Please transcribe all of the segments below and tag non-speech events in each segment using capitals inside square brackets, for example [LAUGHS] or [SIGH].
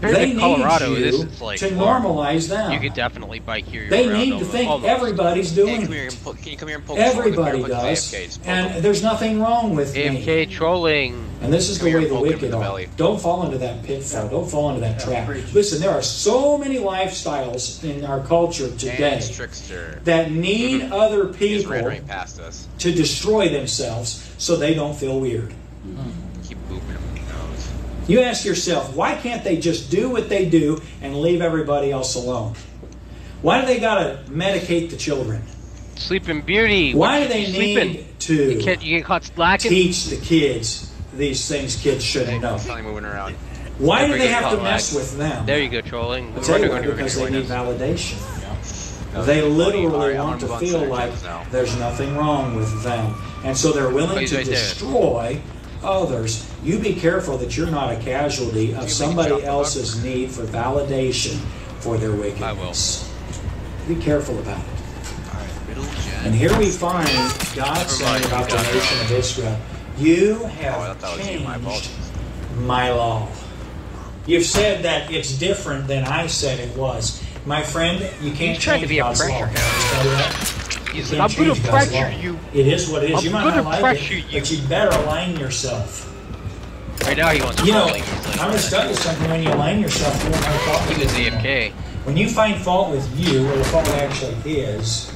Compared they to Colorado, need you this is like to normalize them. You could definitely bike here. they need to think almost. everybody's Hey, doing come here it. and po- can you come here and poke Everybody your does, AFK? Just and them. there's nothing wrong with me. AFK trolling. And this is Come the way the poke him in wicked the are. Don't fall into that pitfall. Don't fall into that trap. Listen, there are so many lifestyles in our culture today that need mm-hmm. other He just ran people right past us. to destroy themselves so they don't feel weird. Mm-hmm. Keep booping him in the nose. You ask yourself, why can't they just do what they do and leave everybody else alone? Why do they gotta medicate the children? Sleeping Beauty. Why do they sleeping? need You to can't. You get caught slacking. teach the kids these things kids shouldn't know? Moving around. Why do Never they have to caught mess lacking. with them? There you go, trolling. I'll We're tell you going why, to go because they need validation. No, They literally want wanna to move on feel like there's nothing wrong with them. And so they're willing to destroy others. You be careful that you're not a casualty of somebody else's need for validation for their wickedness. Be careful about it. And here we find God saying about the nation of Israel, You Oh, have thought that was you. My changed my law. You've said that it's different than I said it was. My friend, you can't He's trying to change God's law. Pressure Understand that? He's You like, can't I'm gonna pressure law. you. It is what it is. I'm you might gonna not like pressure it, you. but you better align yourself. Right now he wants You know, like, I'm going to tell you something. When you align yourself, you won't have fault He was it. AFK. When you find fault with you, where the fault actually is,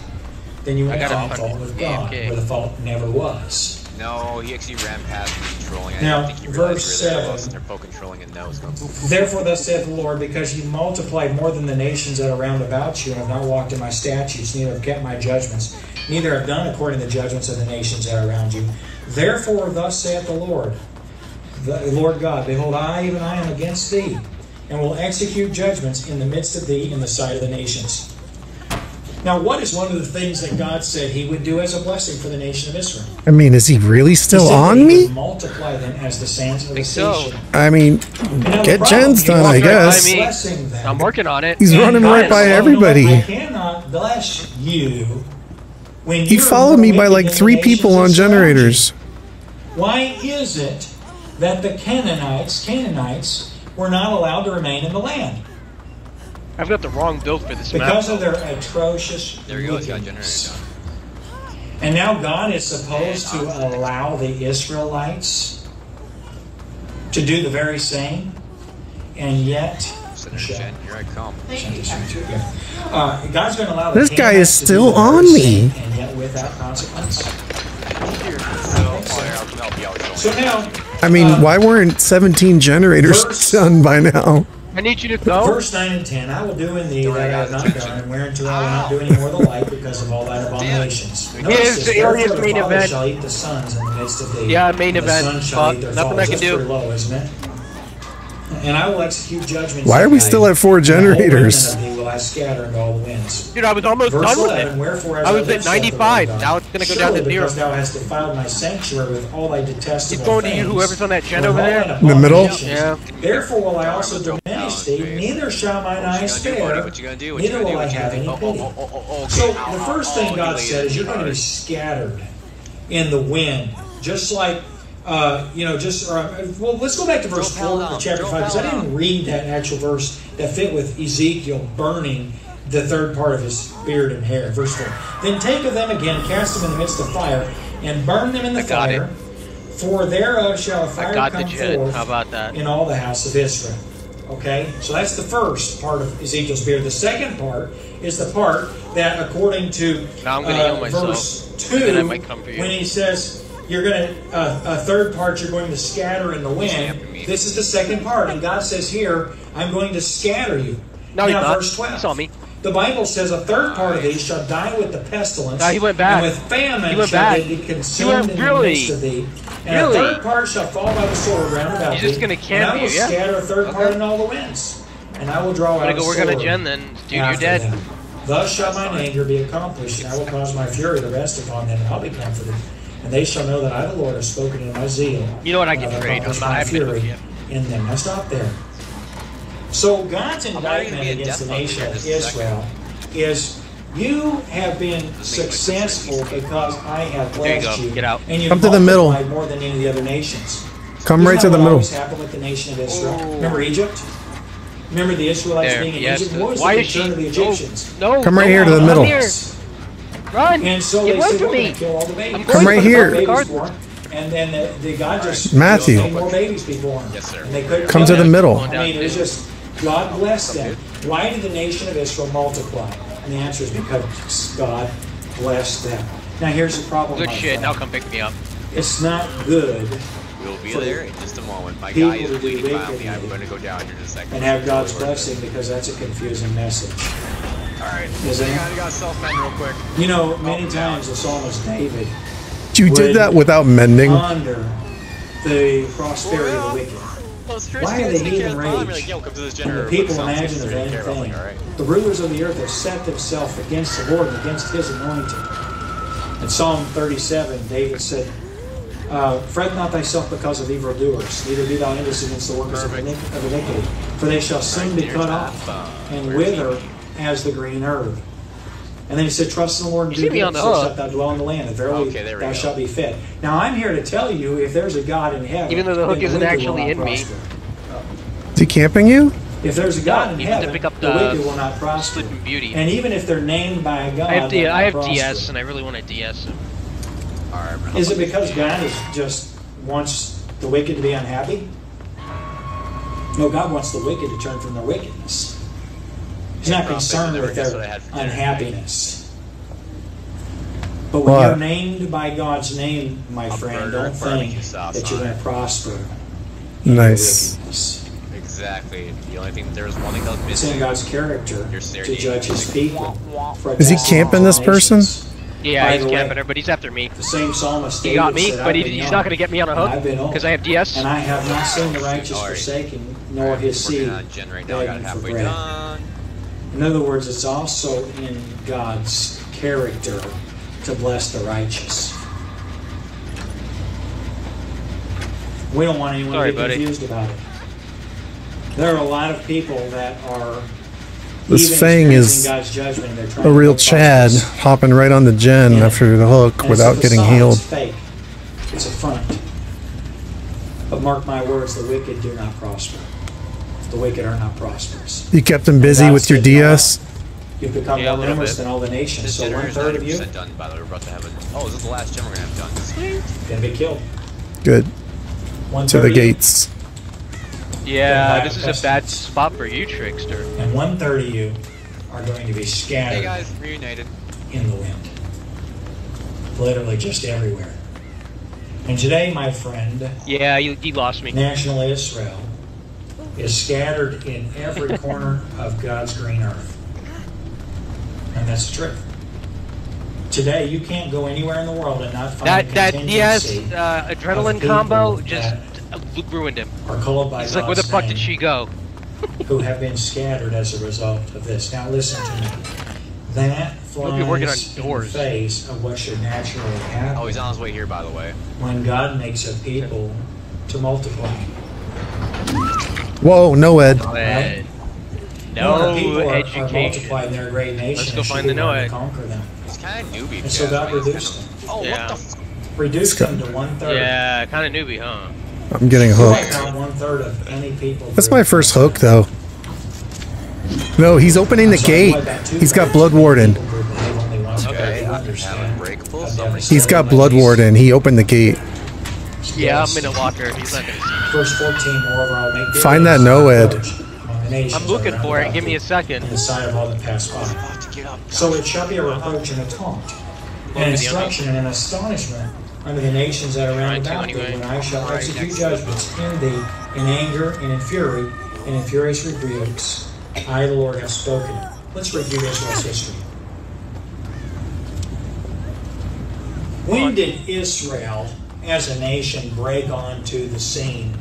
then you won't gotta find find fault with God, where the fault never was. No, he actually ran past me trolling. I Now, think he verse we seven. I was sitting there poking, trolling, and nose going. Therefore, thus saith the Lord, because you multiplied more than the nations that are round about you, and have not walked in my statutes, neither have kept my judgments, neither have done according to the judgments of the nations that are around you. Therefore, thus saith the Lord, the Lord God, Behold, I, even I, am against thee, and will execute judgments in the midst of thee in the sight of the nations. Now, what is one of the things that God said He would do as a blessing for the nation of Israel? I mean, is he really He still said on He me? would multiply them as the sands of the Think so. seashore. I mean, You get problem gen's done, I walked right guess. them. I'm working on it. He's And running God right by saying, "You know what? everybody. I cannot bless you when He you're followed me by like three people on generators. Why is it that the Canaanites, Canaanites, were not allowed to remain in the land? I've got the wrong build for this Because map. of their atrocious There you go. Got a wickedness. generator And now God is supposed to allow the Israelites to do the very same, and yet. done. gen. Here I come. Uh, God's going to allow the This guy is still on me. and yet without consequence. So, yeah, I'll, I'll be out trolling. So now, I mean, uh, why weren't 17 generators verse- done by now? I need you to go. verse 9 and 10, I will do in thee that I have not done, and whereunto I will not do any more the like because of all thine abominations. Notice this, the "Therefore main the father event. shall eat the sons in the midst of thee. Yeah, main the event, sons shall eat their nothing I can do. low, isn't it? And I will execute judgments. Why are we still at four and the whole generators? remnant of thee will I scatter into all winds. Dude, I was almost Verse done with 11, it. Wherefore, I was live, at saith the Lord 95. Now it's gonna go down to zero. thou hast defiled my sanctuary with all thy detestable He's going to you, whoever's on that gen over there. In the middle? Yeah. Therefore will I Don't also have a drop diminish thee, neither shall mine What eyes gonna do, buddy? spare, What you gonna do? What you neither will I have any? Oh, oh, pity. oh, oh, oh, oh, okay. So the first thing you God said it is you're going to be scattered in the wind, just like uh, you know. Just or, uh, well, let's go back to verse four down. of chapter Drop five because I didn't read that actual verse that fit with Ezekiel burning the third part of his beard and hair. Verse four. Then take of them again, cast them in the midst of fire, and burn them in the I got fire. For thereof shall a I fire got the come jet. forth How about that? in all the house of Israel. Okay, so that's the first part of Ezekiel's beard. The second part is the part that, according to Now I'm uh, verse two, and then I might come for you. when he says you're going to uh, a third part you're going to scatter in the wind. This is the second part, and God says here, "I'm going to scatter you." No, he's now, not. verse twelve. He saw me. The Bible says a third part of these shall die with the pestilence. No, he went back. And with famine He went shall back. they be He consumed went- in the really? midst of thee. And Really? a third part shall fall by the sword round about You're just gonna and camp I will you, yeah? scatter a third part in all the winds. And I will draw I'm gonna out go a work on a sword gen then. Dude, you're dead. them. Thus shall mine anger be accomplished, and I will cause my fury to rest upon them, and I'll be comforted. And they shall know that I, the Lord, have spoken in my zeal. You know what, I and can have trade. I'm not my with fury in them. Now stop there. So God's I'm already gonna indictment against the nation of here in Israel is you have been successful because I have There you blessed go. you. Get out. And you've Come to the middle. multiplied more than any of the other nations. Come Isn't right to the what middle. always happened with the nation of Israel? Oh. Remember Egypt? Remember the Israelites There, being in yes. Egypt? What was Why the is she? concern of the Egyptians? no. Come right no, here to the come middle. Here. Run! And so Get they away said, from me. kill all the babies. I'm Come going right for here. Babies garden. born. And then the, the God just Matthew. made more babies be born. Yes, sir. And they couldn't Come to the middle. I mean, it was just God blessed them. Why did the nation of Israel multiply? And the answer is because God blessed them. Now here's the problem. Good shit. friend. Now come pick me up. It's not good We'll be there in just a moment. My guy is to do violently. I'm going to go down here in a second. and have God's blessing because that's a confusing message. Alright. Is it? Hang on, I got self-mend real quick. You know, many Oh, times the psalmist David You did that without mending. under the prosperity of the wicked. Why are they heathen rage? And the people imagine a vain thing. The rulers of the earth have set themselves against the Lord and against his anointed. In Psalm 37, David said, uh, Fret not thyself because of evildoers, neither be thou envious against the workers of iniqu- of iniquity, for they shall soon be cut off and wither as the green herb. And then he said, Trust in the Lord and You do see me good, on the so hook. shalt thou dwell in the land, and verily Okay, there thou go. shalt be fed. Now I'm here to tell you, if there's a God in heaven, Even though the hook isn't actually not in me. prosper. Is he camping you? If there's a God in even to heaven, pick up the the wicked will not prosper. Sleeping Beauty. And even if they're named by a God, I have, D- they'll I not have prosper. DS, and I really want to DS him. Alright, Is it because God is just wants the wicked to be unhappy? No, God wants the wicked to turn from their wickedness. He's not concerned with their what I had for dinner unhappiness. But when you're named by God's name, my friend, don't think that you're on going to prosper. Nice. Exactly. The only thing, there's one thing that was It's in missing. God's character to judge his people. Is he camping this person? Yeah, By he's camping her, but he's after me. The same psalmist He got me, but he, he's young, not going to get me on a hook because I have DS. And I have not seen the righteous Alright. forsaken, nor his seed on gen right now. I got it for halfway bread. done. In other words, it's also in God's character to bless the righteous. We don't want anyone Sorry, to be buddy. confused about it. There are a lot of people that are This even Fang is God's judgment. A real Chad past hopping right on the gen Yeah. after the hook And it's without getting healed. It's fake. It's a front. But mark my words, the wicked do not prosper. The wicked are not prosperous. You kept them busy with your said, DS. You've become Yeah, a more numerous bit. than all the nations. This So dinner one is third of you 90% done, by the way. We're about to have a. Oh, this is this the last gym we're going to have done? Sweet. gonna be killed. Good. One To the third of you- gates. Yeah, this is a bad spot for you, Trickster. And one third of you are going to be Hey scattered guys, reunited. in the wind. Literally just everywhere. And today, my friend, Yeah, you, you lost me. national Israel is scattered in every corner of God's green earth. And that's the truth. Today, you can't go anywhere in the world and not find That a that DS contingency uh, adrenaline combo just ruined him. are called by He's like, where the fuck did she go? [LAUGHS] who have been scattered as a result of this. Now, listen to me. That Hope you're working on flies in the face of what should naturally happen Oh, he's on his way here, by the way. when God makes a people to multiply. Whoa, Noed. Ed. More No people are, are education. multiplying their great nation. Let's go find the willing Noah. to conquer them. He's kind of newbie. And so yeah, God reduced kinda- them. Oh, Yeah. what the? F- Reduced them to one third. Yeah, kind of newbie, huh? I'm getting hooked. One third of any people. That's my first hook, though. No, he's opening the gate. He's got Blood Warden. Okay, I have a break pull. Somebody He's got Blood Warden. He opened the gate. Yeah, I'm in a locker. He's not gonna see. me. First 14 moreover, I'll make good Find that use of Noed. approach among the nations I'm looking for it. Give me a second. In the sight of all that pass by. about to get up. So it shall be a reproach and a taunt, an instruction and an astonishment unto the nations that are round about thee, when I shall execute judgments in thee in anger and in fury and in furious rebukes. I, the Lord, have spoken. Let's review Israel's history. When did Israel, as a nation, break onto the scene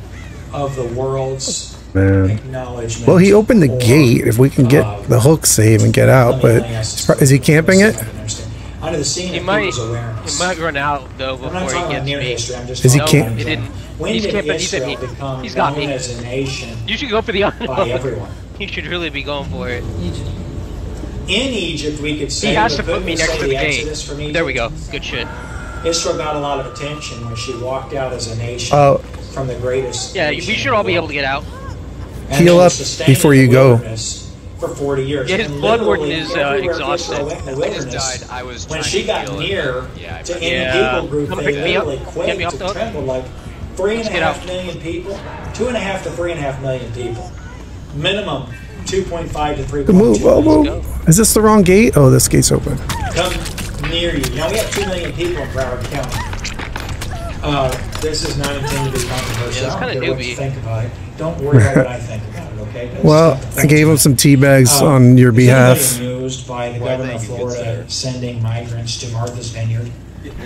of the world's Man. acknowledgement? Well, he opened the or, gate. If we can uh, get the hook save and get out, but let me ask this is he camping it? Under the scene He of might. people's awareness. He might run out though I'm not before he gets near me. history. I'm just Is he talking camp- about He didn't- When he's did camping- he said Israel he- become he's got me. as a nation You should go for the by everyone? [LAUGHS] He should really be going for it. In Egypt, we could say He has to put me next to the gate. Exodus from Egypt? There we go. Good shit. Israel got a lot of attention when she walked out as a nation Oh. from the greatest. Yeah, we should all be able to get out. And Heal up before you go. For 40 years. Yeah, his And blood warden literally is, uh, exhausted. Israel went in the I just died. I was when she got heal near Yeah, to any Yeah. people group, Come they pick me up. literally me quaked off and trembled like three and Let's a half out. million people, two and a half to three and a half million people, minimum 2.5 to 3.2 Move, oh, million. move. Is this the wrong gate? Oh, this gate's open. come near you. Now we have two million people in Broward County. Uh, this is not intended to be controversial. Yeah, I don't kinda care what you think about it. Don't worry about what I [LAUGHS] think about it. Okay? That's Well. I gave him some tea bags Uh, on your is behalf. anybody amused by the Why, government of thank you, good Florida sending migrants to Martha's Vineyard?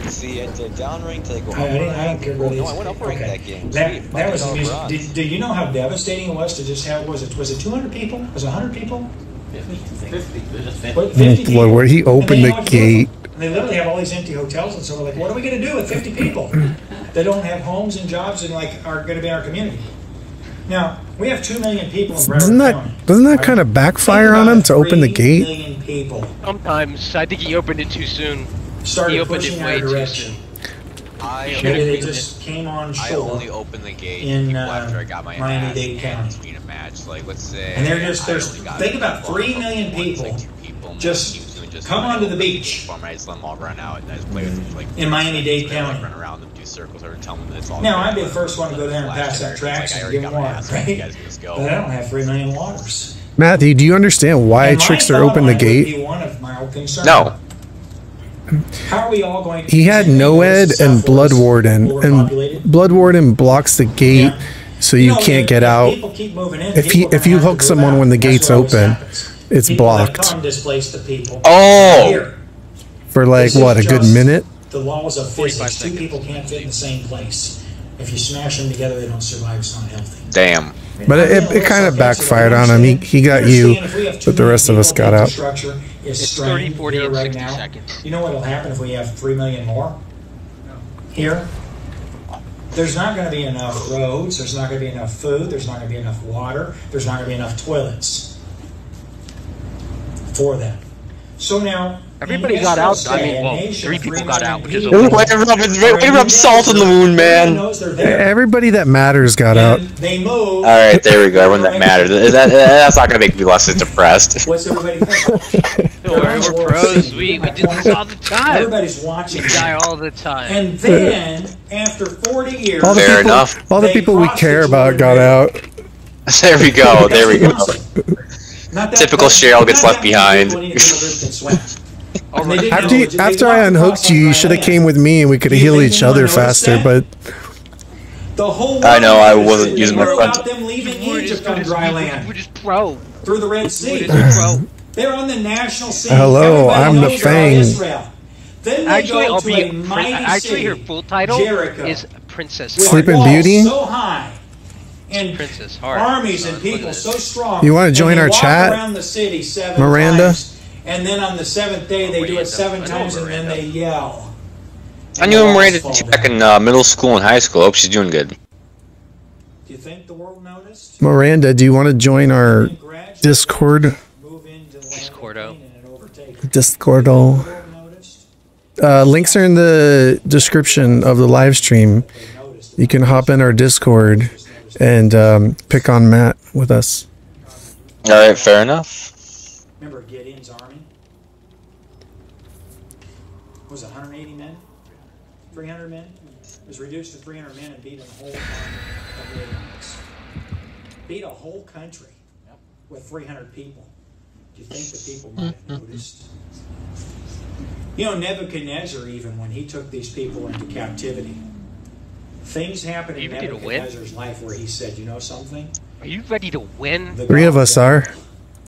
See, it's a downrank to go I, I, I don't care really. No, I went up rank okay. that game. That, that was Fucking amusing. all Did, you know how devastating it was to just have was it was it 200 people? Was it 100 people? What, 50 people? Lord, where he opened the know what to do with gate. And they literally have all these empty hotels, and so we're like, what are we going to do with 50 people [CLEARS THROAT] that don't have homes and jobs and like are going to be in our community? Now we have two million people in Broward Doesn't that County. doesn't that right? kind of backfire on about him to open the gate? million people Sometimes I think he opened it too soon. started he opened pushing it our way too direction. soon. I Maybe they cleaned just came on shore. I only opened the gate in, uh, after I got my Miami-Dade County. in between a match. Like let's say, And they're just- I there's- think about three million three one, million like, people two people, and just my team's doing just come onto the beach. opened the gate for 'em, I just let them all run out, and I just play with them, like In Miami-Dade they, like, run around and do circles or tell them that it's all. Now, I'd be the first one to go down and pass that it, tracks like, and already give them my water, right? You guys just go. But I don't have three million waters. Matthew, do you understand why I And my Trickster opened the gate? One of my concerns. No. How are we all going? He had Noed and Blood Warden, and Blood Warden blocks the gate, Yeah. so you can't get out. If he- if you hook someone when the gate's open, it's blocked. Come the people. Oh! For like This what a good minute. The laws of physics. Two people can't fit in the same place. If you smash them together, they don't survive. It's not healthy. Damn. But it, it, it kind of backfired on him. He, he got you, but the rest of us got out. Structure is It's 30, 40, here and right 60 now. seconds. You know what will happen if we have three million more here? There's not going to be enough roads. There's not going to be enough food. There's not going to be enough water. There's not going to be enough toilets for them. So now. Everybody got out. Israel, I mean, well, three people got out, which is people a Way to rub, way to rub salt in the wound, man. knows they're there. Everybody that matters got out. They move. All right, there we go. Everyone that [LAUGHS] matters. That, that's not gonna make me less depressed. What's everybody [LAUGHS] think? We're pros. We, we do this all the time. Everybody's watching. We die all the time. And then, after 40 years, All the Fair people, enough. all the people we care about got out. [LAUGHS] There we go. There we go. Not that- Typical Cheryl gets not left behind. people in the group can swim. All And they right. After you, after I unhooked you, you should have came with me and we could have healed each other faster. that? But The whole I know, I wasn't using my wrote front- about them leaving We're Egypt just, on dry land we're just pro. through the Red Sea. They're on the national scene. Hello, Everybody I'm the knows Fang. Israel. Then they Actually, go I'll be. a mighty Actually, her full title Jericho. is Princess. Sleeping Beauty? so high and Princess Heart. armies and people so strong. You wanna join our chat, the city seven Miranda? times, and then on the seventh day they do it seven I know times, and then they yell. I knew the walls Miranda back in uh, middle school and high school. Hope she's doing good. Do you think the world noticed? Miranda, do you want to join our Discord? move into the land of Discordo. Canaan and overtake. Discordal. The world noticed? Uh, links are in the description of the live stream. You can hop in our Discord and um, pick on Matt with us. All right, fair enough. Remember Gideon's army? Was it 180 men? 300 men? It was reduced to 300 men and beat a whole army of the Israelites. Beat a whole country with 300 people. Do you think the people might have noticed? You know, Nebuchadnezzar, even when he took these people into captivity, things happened in You ready to win? Nebuchadnezzar's life where he said, you know something? Are you ready to win? The Three of us are.